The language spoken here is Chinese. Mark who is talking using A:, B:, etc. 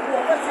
A: 我们。